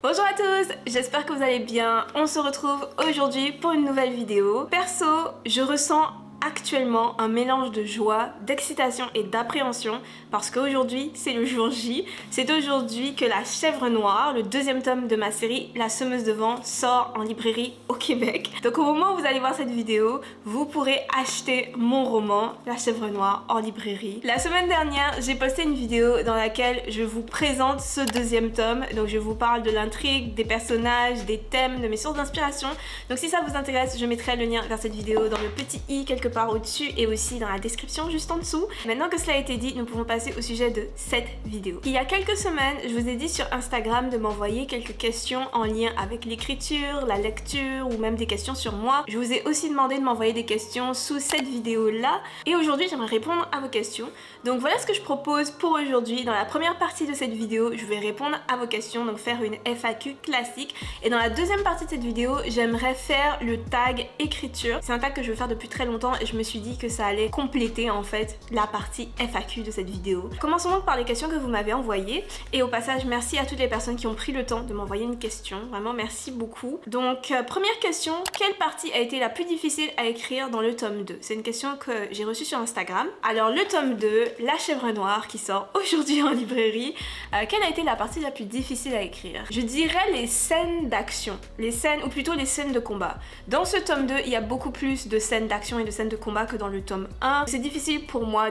Bonjour à tous, j'espère que vous allez bien. On se retrouve aujourd'hui pour une nouvelle vidéo. Perso, je ressens actuellement un mélange de joie, d'excitation et d'appréhension parce qu'aujourd'hui c'est le jour J. C'est aujourd'hui que La Chèvre Noire, le deuxième tome de ma série La Semeuse de Vent, sort en librairie au Québec. Donc au moment où vous allez voir cette vidéo, vous pourrez acheter mon roman La Chèvre Noire en librairie. La semaine dernière, j'ai posté une vidéo dans laquelle je vous présente ce deuxième tome. Donc je vous parle de l'intrigue, des personnages, des thèmes, de mes sources d'inspiration. Donc si ça vous intéresse, je mettrai le lien vers cette vidéo dans le petit i quelque part au-dessus et aussi dans la description juste en dessous. Maintenant que cela a été dit, nous pouvons passer au sujet de cette vidéo. Il y a quelques semaines, je vous ai dit sur Instagram de m'envoyer quelques questions en lien avec l'écriture, la lecture ou même des questions sur moi. Je vous ai aussi demandé de m'envoyer des questions sous cette vidéo-là et aujourd'hui j'aimerais répondre à vos questions. Donc voilà ce que je propose pour aujourd'hui. Dans la première partie de cette vidéo, je vais répondre à vos questions, donc faire une FAQ classique. Et dans la deuxième partie de cette vidéo, j'aimerais faire le tag écriture. C'est un tag que je veux faire depuis très longtemps je me suis dit que ça allait compléter en fait la partie FAQ de cette vidéo. Commençons donc par les questions que vous m'avez envoyées et au passage merci à toutes les personnes qui ont pris le temps de m'envoyer une question, vraiment merci beaucoup. Donc euh, première question, quelle partie a été la plus difficile à écrire dans le tome 2 C'est une question que j'ai reçue sur Instagram. Alors le tome 2, La chèvre noire qui sort aujourd'hui en librairie, euh, quelle a été la partie la plus difficile à écrire? Je dirais les scènes d'action, les scènes ou plutôt les scènes de combat. Dans ce tome 2, il y a beaucoup plus de scènes d'action et de scènes de combat que dans le tome 1. C'est difficile pour moi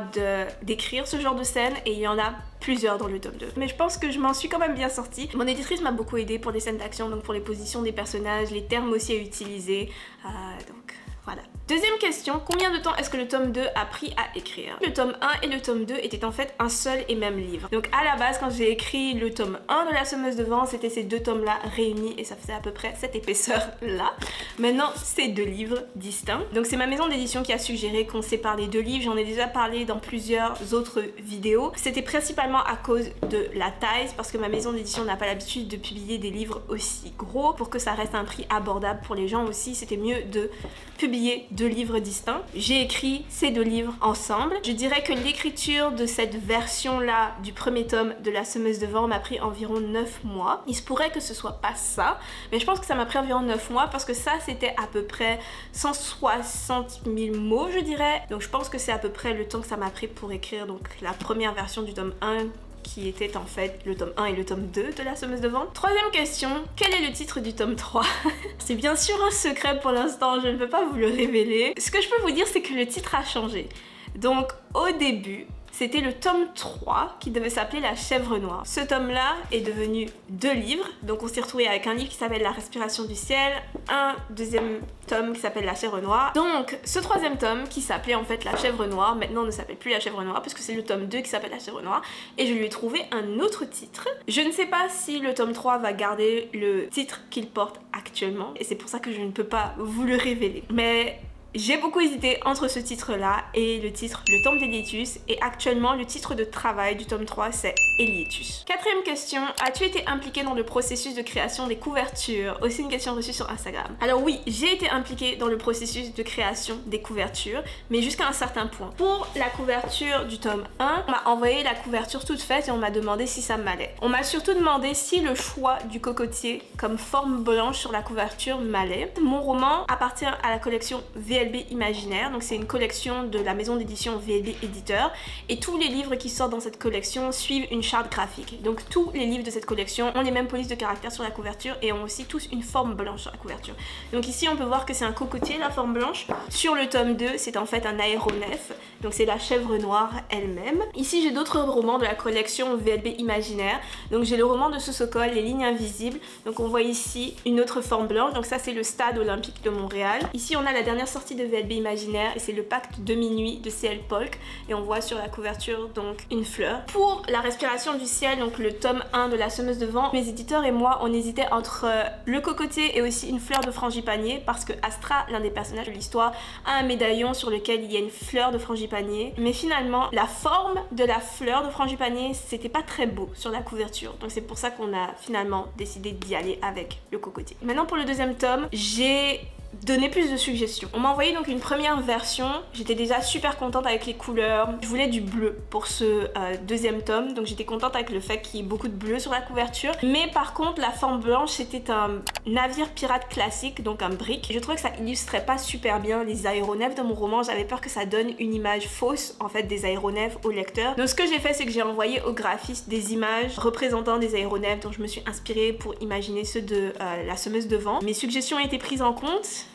d'écrire ce genre de scène et il y en a plusieurs dans le tome 2. Mais je pense que je m'en suis quand même bien sortie. Mon éditrice m'a beaucoup aidé pour les scènes d'action, donc pour les positions des personnages, les termes aussi à utiliser. Euh, donc voilà. Deuxième question, combien de temps est-ce que le tome 2 a pris à écrire? Le tome 1 et le tome 2 étaient en fait un seul et même livre. Donc à la base, quand j'ai écrit le tome 1 de La Semeuse de Vent, c'était ces deux tomes-là réunis et ça faisait à peu près cette épaisseur-là. Maintenant, c'est deux livres distincts. Donc c'est ma maison d'édition qui a suggéré qu'on sépare les deux livres. J'en ai déjà parlé dans plusieurs autres vidéos. C'était principalement à cause de la taille, parce que ma maison d'édition n'a pas l'habitude de publier des livres aussi gros. Pour que ça reste un prix abordable pour les gens aussi, c'était mieux de publier deux livres distincts. J'ai écrit ces deux livres ensemble. Je dirais que l'écriture de cette version-là du premier tome de La Semeuse de Vent m'a pris environ 9 mois. Il se pourrait que ce soit pas ça, mais je pense que ça m'a pris environ 9 mois parce que ça c'était à peu près 160 000 mots je dirais. Donc je pense que c'est à peu près le temps que ça m'a pris pour écrire donc la première version du tome 1 qui était en fait le tome 1 et le tome 2 de La Semeuse de Vente. Troisième question, quel est le titre du tome 3 C'est bien sûr un secret pour l'instant, je ne peux pas vous le révéler. Ce que je peux vous dire, c'est que le titre a changé. Donc au début, c'était le tome 3 qui devait s'appeler La chèvre noire. Ce tome-là est devenu deux livres, donc on s'est retrouvé avec un livre qui s'appelle La respiration du ciel, un deuxième tome qui s'appelle La chèvre noire. Donc ce troisième tome qui s'appelait en fait La chèvre noire, maintenant ne s'appelle plus La chèvre noire puisque c'est le tome 2 qui s'appelle La chèvre noire et je lui ai trouvé un autre titre. Je ne sais pas si le tome 3 va garder le titre qu'il porte actuellement et c'est pour ça que je ne peux pas vous le révéler. Mais j'ai beaucoup hésité entre ce titre-là et le titre Le Temple d'Elietus et actuellement le titre de travail du tome 3 c'est Elietus. Quatrième question, as-tu été impliqué dans le processus de création des couvertures? Aussi une question reçue sur Instagram. Alors oui, j'ai été impliquée dans le processus de création des couvertures, mais jusqu'à un certain point. Pour la couverture du tome 1, on m'a envoyé la couverture toute faite et on m'a demandé si ça m'allait. On m'a surtout demandé si le choix du cocotier comme forme blanche sur la couverture m'allait. Mon roman appartient à la collection VLB Imaginaire. Donc c'est une collection de la maison d'édition VLB Éditeur. Et tous les livres qui sortent dans cette collection suivent une charte graphique. Donc tous les livres de cette collection ont les mêmes polices de caractère sur la couverture et ont aussi tous une forme blanche sur la couverture. Donc ici on peut voir que c'est un cocotier la forme blanche. Sur le tome 2 c'est en fait un aéronef. Donc c'est la chèvre noire elle-même. Ici j'ai d'autres romans de la collection VLB Imaginaire. Donc j'ai le roman de Sosokol, Les lignes invisibles. Donc on voit ici une autre forme blanche. Donc ça c'est le stade olympique de Montréal. Ici on a la dernière sortie de VLB Imaginaire et c'est le pacte de minuit de CL Polk et on voit sur la couverture donc une fleur. Pour la respiration du ciel, donc le tome 1 de la semeuse de vent, mes éditeurs et moi on hésitait entre euh, le cocotier et aussi une fleur de frangipanier parce que Astra, l'un des personnages de l'histoire, a un médaillon sur lequel il y a une fleur de frangipanier mais finalement la forme de la fleur de frangipanier c'était pas très beau sur la couverture donc c'est pour ça qu'on a finalement décidé d'y aller avec le cocotier. Maintenant pour le deuxième tome, j'ai donner plus de suggestions. On m'a envoyé donc une première version, j'étais déjà super contente avec les couleurs, je voulais du bleu pour ce euh, deuxième tome, donc j'étais contente avec le fait qu'il y ait beaucoup de bleu sur la couverture, mais par contre la forme blanche c'était un navire pirate classique, donc un brick. Je trouvais que ça illustrait pas super bien les aéronefs de mon roman, j'avais peur que ça donne une image fausse en fait des aéronefs au lecteur. Donc ce que j'ai fait c'est que j'ai envoyé au graphiste des images représentant des aéronefs dont je me suis inspirée pour imaginer ceux de euh, la semeuse de vent. Mes suggestions ont été prises en compte,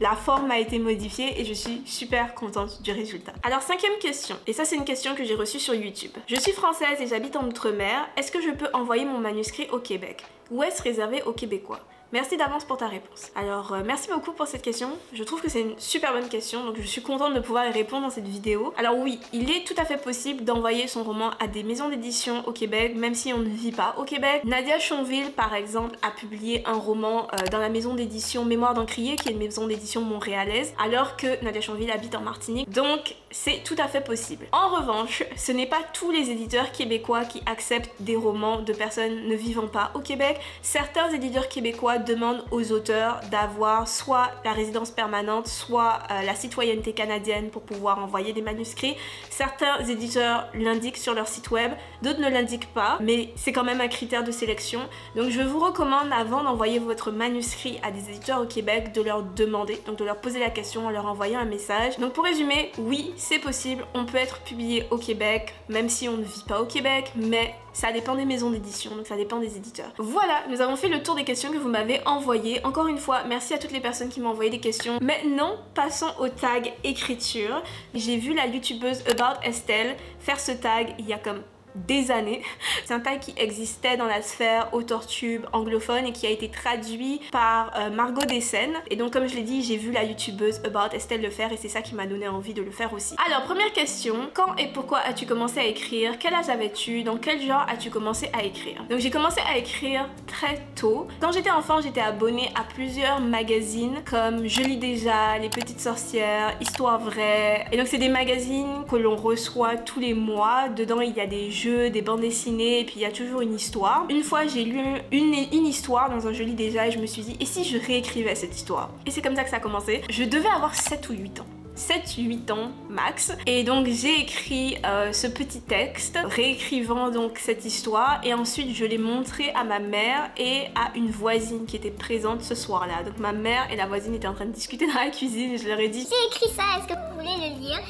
la forme a été modifiée et je suis super contente du résultat. Alors cinquième question, et ça c'est une question que j'ai reçue sur YouTube. Je suis française et j'habite en Outre-mer, est-ce que je peux envoyer mon manuscrit au Québec? Ou est-ce réservé aux Québécois? Merci d'avance pour ta réponse. Alors euh, merci beaucoup pour cette question. Je trouve que c'est une super bonne question, donc je suis contente de pouvoir y répondre dans cette vidéo. Alors oui, il est tout à fait possible d'envoyer son roman à des maisons d'édition au Québec, même si on ne vit pas au Québec. Nadia Chonville, par exemple, a publié un roman euh, dans la maison d'édition Mémoire d'Encrier, qui est une maison d'édition montréalaise, alors que Nadia Chonville habite en Martinique. Donc c'est tout à fait possible. En revanche, ce n'est pas tous les éditeurs québécois qui acceptent des romans de personnes ne vivant pas au Québec. Certains éditeurs québécois demande aux auteurs d'avoir soit la résidence permanente, soit euh, la citoyenneté canadienne pour pouvoir envoyer des manuscrits. Certains éditeurs l'indiquent sur leur site web, d'autres ne l'indiquent pas, mais c'est quand même un critère de sélection. Donc je vous recommande avant d'envoyer votre manuscrit à des éditeurs au Québec de leur demander, donc de leur poser la question en leur envoyant un message. Donc pour résumer, oui, c'est possible, on peut être publié au Québec, même si on ne vit pas au Québec, mais ça dépend des maisons d'édition, donc ça dépend des éditeurs. Voilà, nous avons fait le tour des questions que vous m'avez envoyées. Encore une fois, merci à toutes les personnes qui m'ont envoyé des questions. Maintenant, passons au tag écriture. J'ai vu la youtubeuse About Estelle faire ce tag il y a comme des années. C'est un tag qui existait dans la sphère autortube anglophone et qui a été traduit par euh, Margot Dessen. Et donc comme je l'ai dit, j'ai vu la youtubeuse About Estelle le faire et c'est ça qui m'a donné envie de le faire aussi. Alors première question, quand et pourquoi as-tu commencé à écrire? Quel âge avais-tu? Dans quel genre as-tu commencé à écrire? Donc j'ai commencé à écrire très tôt. Quand j'étais enfant, j'étais abonnée à plusieurs magazines comme Je lis déjà, Les Petites Sorcières, Histoire Vraie. Et donc c'est des magazines que l'on reçoit tous les mois. Dedans il y a des des bandes dessinées, et puis il y a toujours une histoire. Une fois, j'ai lu une, histoire dans un joli déjà et je me suis dit, et si je réécrivais cette histoire? Et c'est comme ça que ça a commencé. Je devais avoir 7 ou 8 ans. 7-8 ans max. Et donc j'ai écrit euh, ce petit texte, réécrivant donc cette histoire et ensuite je l'ai montré à ma mère et à une voisine qui était présente ce soir-là. Donc ma mère et la voisine étaient en train de discuter dans la cuisine et je leur ai dit J'ai écrit ça, est-ce que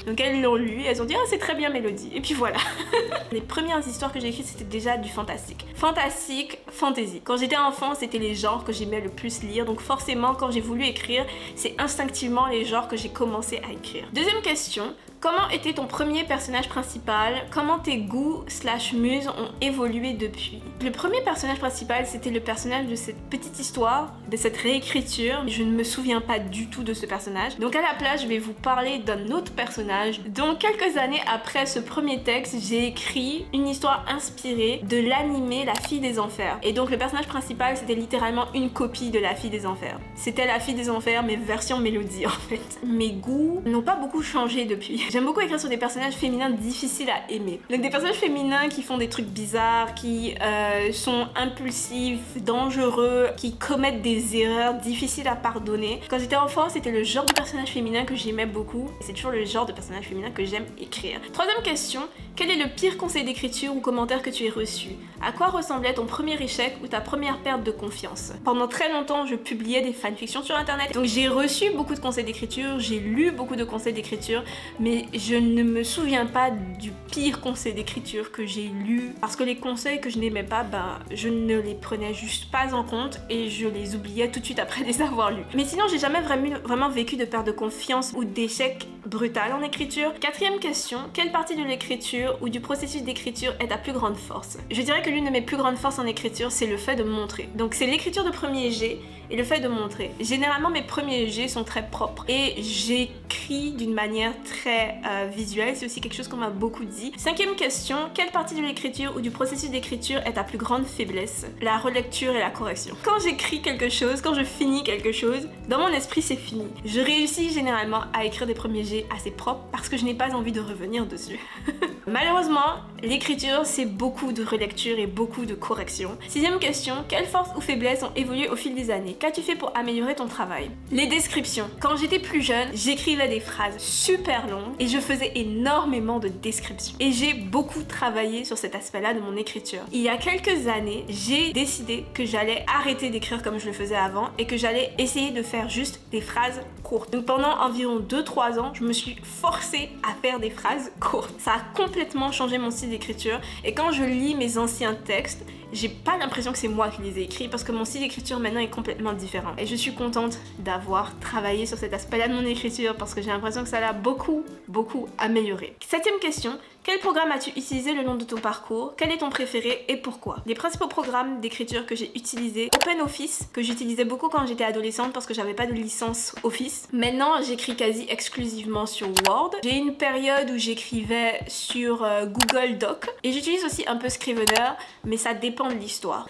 Donc elles l'ont lu et elles ont dit Ah c'est très bien Mélodie. Et puis voilà. les premières histoires que j'ai écrites c'était déjà du fantastique. Fantastique, fantasy. Quand j'étais enfant c'était les genres que j'aimais le plus lire donc forcément quand j'ai voulu écrire c'est instinctivement les genres que j'ai commencé à écrire. Deuxième question, Comment était ton premier personnage principal? Comment tes goûts slash muses ont évolué depuis? Le premier personnage principal, c'était le personnage de cette petite histoire, de cette réécriture. Je ne me souviens pas du tout de ce personnage. Donc à la place, je vais vous parler d'un autre personnage. Donc quelques années après ce premier texte, j'ai écrit une histoire inspirée de l'animé La Fille des Enfers. Et donc le personnage principal, c'était littéralement une copie de La Fille des Enfers. C'était La Fille des Enfers, mais version mélodie en fait. Mes goûts n'ont pas beaucoup changé depuis. J'aime beaucoup écrire sur des personnages féminins difficiles à aimer. Donc des personnages féminins qui font des trucs bizarres, qui euh, sont impulsifs, dangereux, qui commettent des erreurs difficiles à pardonner. Quand j'étais enfant, c'était le genre de personnage féminin que j'aimais beaucoup. Et c'est toujours le genre de personnage féminin que j'aime écrire. Troisième question, quel est le pire conseil d'écriture ou commentaire que tu aies reçu? À quoi ressemblait ton premier échec ou ta première perte de confiance? Pendant très longtemps, je publiais des fanfictions sur internet. Donc j'ai reçu beaucoup de conseils d'écriture, j'ai lu beaucoup de conseils d'écriture, mais je ne me souviens pas du pire conseil d'écriture que j'ai lu parce que les conseils que je n'aimais pas, ben je ne les prenais juste pas en compte et je les oubliais tout de suite après les avoir lus. Mais sinon, j'ai jamais vraiment, vraiment vécu de perte de confiance ou d'échec brutal en écriture. Quatrième question, quelle partie de l'écriture ou du processus d'écriture est ta plus grande force? Je dirais que l'une de mes plus grandes forces en écriture, c'est le fait de montrer. Donc c'est l'écriture de premier jet et le fait de montrer. Généralement, mes premiers jets sont très propres et j'écris d'une manière très euh, visuel, c'est aussi quelque chose qu'on m'a beaucoup dit. Cinquième question, quelle partie de l'écriture ou du processus d'écriture est ta plus grande faiblesse? La relecture et la correction. Quand j'écris quelque chose, quand je finis quelque chose, dans mon esprit c'est fini. Je réussis généralement à écrire des premiers jets assez propres parce que je n'ai pas envie de revenir dessus. Malheureusement, l'écriture c'est beaucoup de relecture et beaucoup de correction. Sixième question, quelles forces ou faiblesses ont évolué au fil des années? Qu'as-tu fait pour améliorer ton travail? Les descriptions. Quand j'étais plus jeune, j'écrivais des phrases super longues et je faisais énormément de descriptions. Et j'ai beaucoup travaillé sur cet aspect-là de mon écriture. Il y a quelques années, j'ai décidé que j'allais arrêter d'écrire comme je le faisais avant et que j'allais essayer de faire juste des phrases courtes. Donc pendant environ 2-3 ans, je me suis forcée à faire des phrases courtes. Ça a complètement changé mon style d'écriture et quand je lis mes anciens textes, j'ai pas l'impression que c'est moi qui les ai écrits parce que mon style d'écriture maintenant est complètement différent. Et je suis contente d'avoir travaillé sur cet aspect-là de mon écriture parce que j'ai l'impression que ça l'a beaucoup, beaucoup amélioré. Septième question, quel programme as-tu utilisé le long de ton parcours? Quel est ton préféré et pourquoi? Les principaux programmes d'écriture que j'ai utilisés, OpenOffice, que j'utilisais beaucoup quand j'étais adolescente parce que j'avais pas de licence Office. Maintenant, j'écris quasi exclusivement sur Word. J'ai une période où j'écrivais sur euh, Google Doc et j'utilise aussi un peu Scrivener, mais ça dépend de l'histoire.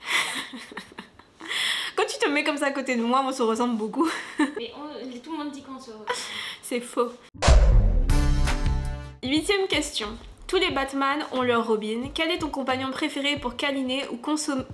Quand tu te mets comme ça à côté de moi, on se ressemble beaucoup. Mais tout le monde dit qu'on se ressemble. C'est faux. Huitième question. Tous les Batman ont leur Robin. Quel est ton compagnon préféré pour câliner ou,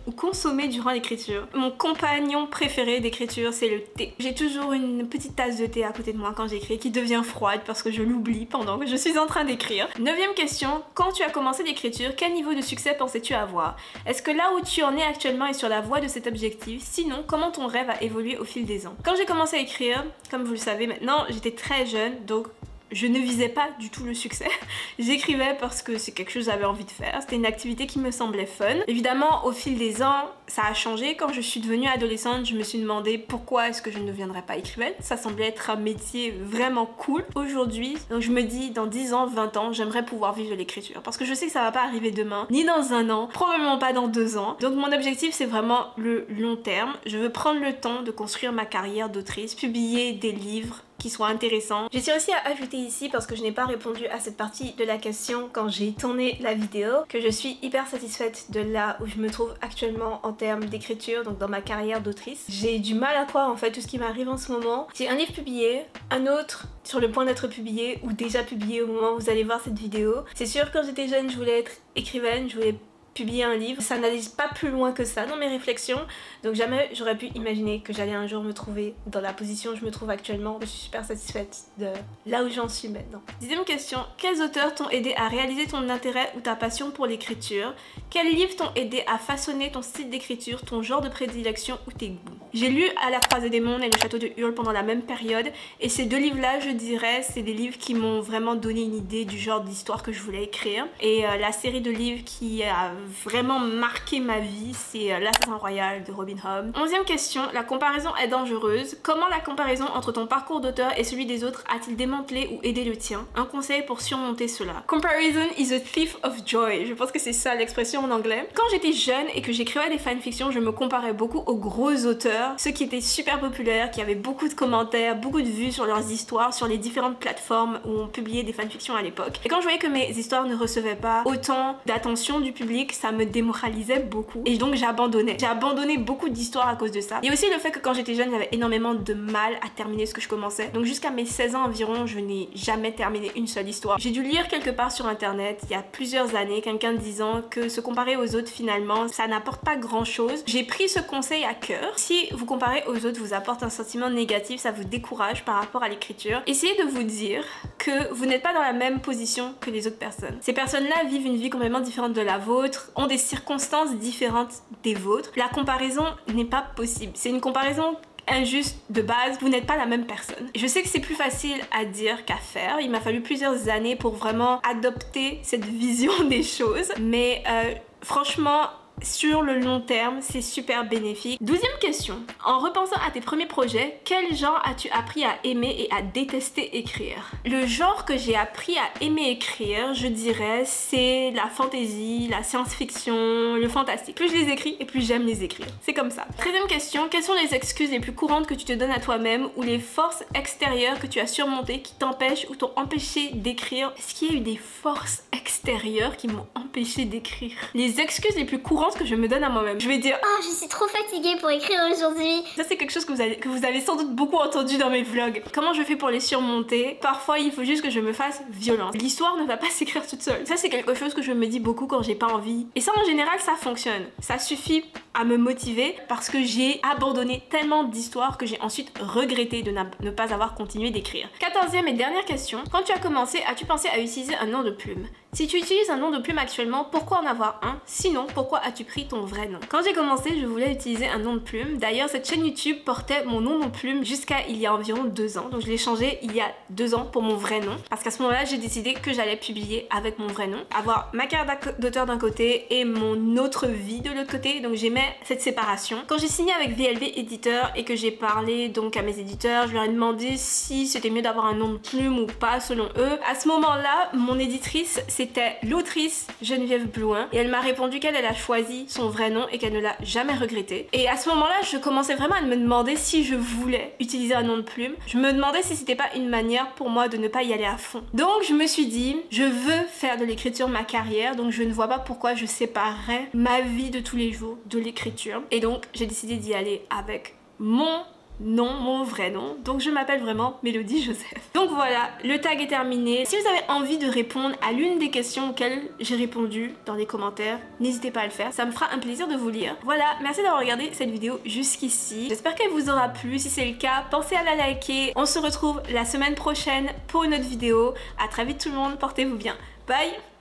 ou consommer durant l'écriture? Mon compagnon préféré d'écriture, c'est le thé. J'ai toujours une petite tasse de thé à côté de moi quand j'écris qui devient froide parce que je l'oublie pendant que je suis en train d'écrire. Neuvième question. Quand tu as commencé l'écriture, quel niveau de succès pensais-tu avoir? Est-ce que là où tu en es actuellement est sur la voie de cet objectif? Sinon, comment ton rêve a évolué au fil des ans? Quand j'ai commencé à écrire, comme vous le savez maintenant, j'étais très jeune, donc je ne visais pas du tout le succès. J'écrivais parce que c'est quelque chose que j'avais envie de faire. C'était une activité qui me semblait fun. Évidemment, au fil des ans, ça a changé. Quand je suis devenue adolescente, je me suis demandé pourquoi est-ce que je ne deviendrais pas écrivaine. Ça semblait être un métier vraiment cool. Aujourd'hui, je me dis dans 10 ans, 20 ans, j'aimerais pouvoir vivre de l'écriture. Parce que je sais que ça va pas arriver demain, ni dans un an, probablement pas dans deux ans. Donc mon objectif, c'est vraiment le long terme. Je veux prendre le temps de construire ma carrière d'autrice, publier des livres, qui soit intéressant. Je tiens aussi à ajouter ici, parce que je n'ai pas répondu à cette partie de la question quand j'ai tourné la vidéo, que je suis hyper satisfaite de là où je me trouve actuellement en termes d'écriture, donc dans ma carrière d'autrice. J'ai du mal à croire en fait tout ce qui m'arrive en ce moment. J'ai un livre publié, un autre sur le point d'être publié ou déjà publié au moment où vous allez voir cette vidéo. C'est sûr quand j'étais jeune je voulais être écrivaine, je voulais publier un livre. Ça n'allait pas plus loin que ça dans mes réflexions, donc jamais j'aurais pu imaginer que j'allais un jour me trouver dans la position où je me trouve actuellement. Je suis super satisfaite de là où j'en suis maintenant. Dixième question, quels auteurs t'ont aidé à réaliser ton intérêt ou ta passion pour l'écriture? Quels livres t'ont aidé à façonner ton style d'écriture, ton genre de prédilection ou tes goûts? J'ai lu À la croisée des mondes et Le château de Hurle pendant la même période, et ces deux livres-là, je dirais, c'est des livres qui m'ont vraiment donné une idée du genre d'histoire que je voulais écrire. Et euh, la série de livres qui a vraiment marqué ma vie, c'est euh, L'Assassin Royal de Robin Hood. Onzième question, la comparaison est dangereuse. Comment la comparaison entre ton parcours d'auteur et celui des autres a-t-il démantelé ou aidé le tien? Un conseil pour surmonter cela. Comparison is a thief of joy. Je pense que c'est ça l'expression en anglais. Quand j'étais jeune et que j'écrivais des fanfictions, je me comparais beaucoup aux gros auteurs, ceux qui étaient super populaires, qui avaient beaucoup de commentaires, beaucoup de vues sur leurs histoires, sur les différentes plateformes où on publiait des fanfictions à l'époque. Et quand je voyais que mes histoires ne recevaient pas autant d'attention du public, ça me démoralisait beaucoup. Et donc j'ai abandonné. J'ai abandonné beaucoup d'histoires à cause de ça. Et aussi le fait que quand j'étais jeune, j'avais énormément de mal à terminer ce que je commençais. Donc jusqu'à mes 16 ans environ, je n'ai jamais terminé une seule histoire. J'ai dû lire quelque part sur internet, il y a plusieurs années, quelqu'un disant que se comparer aux autres finalement, ça n'apporte pas grand chose. J'ai pris ce conseil à cœur. Si vous comparez aux autres vous apporte un sentiment négatif, ça vous décourage par rapport à l'écriture, essayez de vous dire que vous n'êtes pas dans la même position que les autres personnes. Ces personnes-là vivent une vie complètement différente de la vôtre, ont des circonstances différentes des vôtres. La comparaison n'est pas possible. C'est une comparaison injuste de base, vous n'êtes pas la même personne. Je sais que c'est plus facile à dire qu'à faire. Il m'a fallu plusieurs années pour vraiment adopter cette vision des choses. Mais euh, franchement, sur le long terme, c'est super bénéfique. Douzième question. En repensant à tes premiers projets, quel genre as-tu appris à aimer et à détester écrire? Le genre que j'ai appris à aimer écrire, je dirais, c'est la fantasy, la science-fiction, le fantastique. Plus je les écris et plus j'aime les écrire. C'est comme ça. Treizième question. Quelles sont les excuses les plus courantes que tu te donnes à toi-même ou les forces extérieures que tu as surmontées qui t'empêchent ou t'ont empêché d'écrire? Est-ce qu'il y a eu des forces extérieures qui m'ont empêché d'écrire? Les excuses les plus courantes que je me donne à moi-même. Je vais dire Oh, je suis trop fatiguée pour écrire aujourd'hui. Ça c'est quelque chose que vous, avez, que vous avez sans doute beaucoup entendu dans mes vlogs. Comment je fais pour les surmonter? Parfois il faut juste que je me fasse violence. L'histoire ne va pas s'écrire toute seule. Ça c'est quelque chose que je me dis beaucoup quand j'ai pas envie. Et ça en général ça fonctionne. Ça suffit à me motiver parce que j'ai abandonné tellement d'histoires que j'ai ensuite regretté de ne pas avoir continué d'écrire. Quatorzième et dernière question. Quand tu as commencé, as-tu pensé à utiliser un nom de plume? Si tu utilises un nom de plume actuellement, pourquoi en avoir un? Sinon, pourquoi as-tu pris ton vrai nom? Quand j'ai commencé, je voulais utiliser un nom de plume. D'ailleurs, cette chaîne YouTube portait mon nom de plume jusqu'à il y a environ deux ans. Donc je l'ai changé il y a deux ans pour mon vrai nom. Parce qu'à ce moment-là, j'ai décidé que j'allais publier avec mon vrai nom. Avoir ma carte d'auteur d'un côté et mon autre vie de l'autre côté. Donc j'aimais cette séparation. Quand j'ai signé avec VLV Éditeur et que j'ai parlé donc à mes éditeurs, je leur ai demandé si c'était mieux d'avoir un nom de plume ou pas selon eux. À ce moment-là, mon éditrice, c'était l'autrice Geneviève Blouin et elle m'a répondu qu'elle elle a choisi son vrai nom et qu'elle ne l'a jamais regretté. Et à ce moment-là, je commençais vraiment à me demander si je voulais utiliser un nom de plume. Je me demandais si c'était pas une manière pour moi de ne pas y aller à fond. Donc je me suis dit, je veux faire de l'écriture ma carrière, donc je ne vois pas pourquoi je séparerais ma vie de tous les jours de l'écriture. Et donc j'ai décidé d'y aller avec mon nom, mon vrai nom. Donc je m'appelle vraiment Mélodie Joseph. Donc voilà, le tag est terminé. Si vous avez envie de répondre à l'une des questions auxquelles j'ai répondu dans les commentaires, n'hésitez pas à le faire. Ça me fera un plaisir de vous lire. Voilà, merci d'avoir regardé cette vidéo jusqu'ici. J'espère qu'elle vous aura plu. Si c'est le cas, pensez à la liker. On se retrouve la semaine prochaine pour une autre vidéo. À très vite tout le monde, portez-vous bien. Bye